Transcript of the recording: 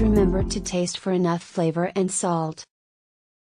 remember to taste for enough flavor and salt.